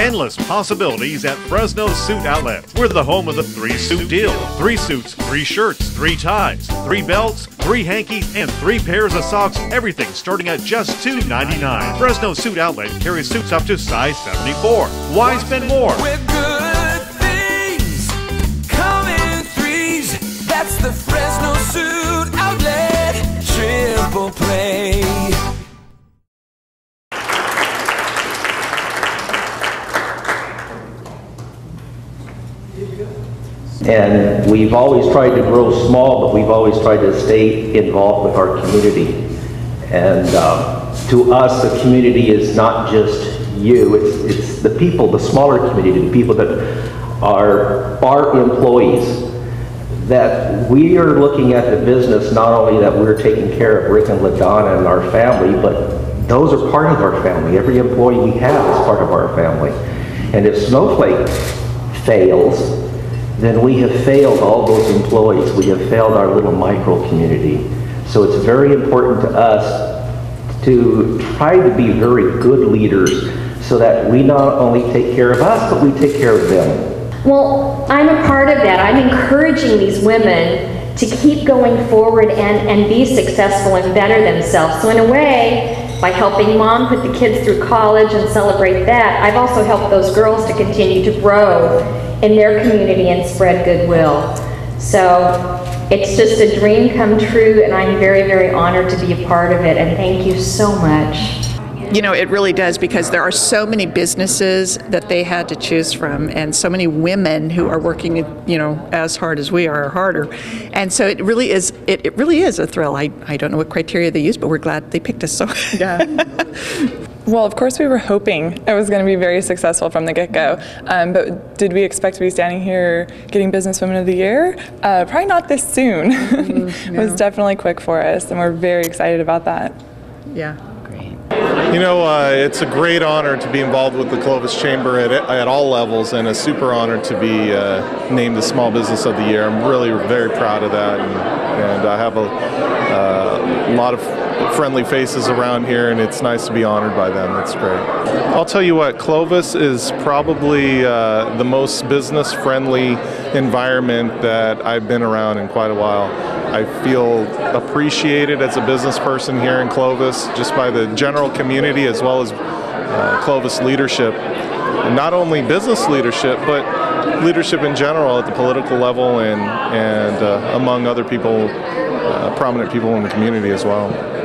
endless possibilities at Fresno Suit Outlet. We're the home of the three suit deal. Three suits, three shirts, three ties, three belts, three hankies, and three pairs of socks. Everything starting at just $2.99. Fresno Suit Outlet carries suits up to size 74. Why spend more? Where good things come in threes. That's the And we've always tried to grow small, but we've always tried to stay involved with our community. And um, to us, the community is not just you, it's, it's the people, the smaller community, the people that are our employees. That we are looking at the business, not only that we're taking care of Rick and LaDonna and our family, but those are part of our family. Every employee we have is part of our family. And if Snowflake fails, then we have failed all those employees. We have failed our little micro community. So it's very important to us to try to be very good leaders so that we not only take care of us, but we take care of them. Well, I'm a part of that. I'm encouraging these women to keep going forward and, and be successful and better themselves. So in a way, by helping mom put the kids through college and celebrate that, I've also helped those girls to continue to grow in their community and spread goodwill. So it's just a dream come true, and I'm very, very honored to be a part of it, and thank you so much. You know, it really does because there are so many businesses that they had to choose from, and so many women who are working, you know, as hard as we are, or harder. And so it really is. It, it really is a thrill. I, I don't know what criteria they use, but we're glad they picked us. So Yeah. well, of course, we were hoping it was going to be very successful from the get go. Um, but did we expect to be standing here getting Businesswomen of the Year? Uh, probably not this soon. it was definitely quick for us, and we're very excited about that. yeah. You know, uh, it's a great honor to be involved with the Clovis Chamber at, at all levels, and a super honor to be uh, named the Small Business of the Year. I'm really very proud of that, and, and I have a, uh, lot of friendly faces around here, and it's nice to be honored by them. It's great. I'll tell you what, Clovis is probably uh, the most business-friendly environment that I've been around in quite a while. I feel appreciated as a business person here in Clovis, just by the general community as well as uh, Clovis leadership. And not only business leadership, but leadership in general at the political level and, and uh, among other people, uh, prominent people in the community as well.